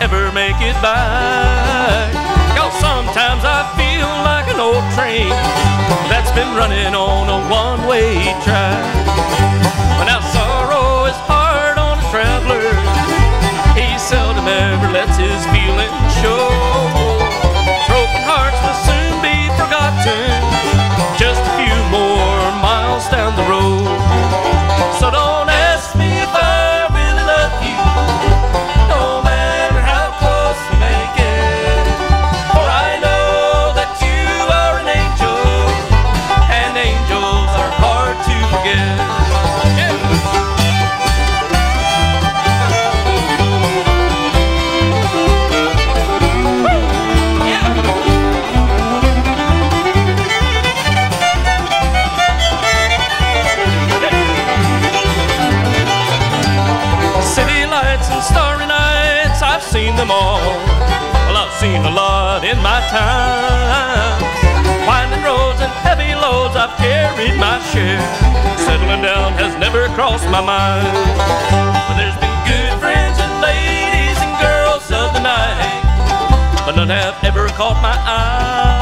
ever make it back. Cause sometimes I feel like an old train that's been running on a one-way track. But now seen them all. Well, I've seen a lot in my time. Winding roads and heavy loads, I've carried my share. Settling down has never crossed my mind. But there's been good friends and ladies and girls of the night, but none have ever caught my eye.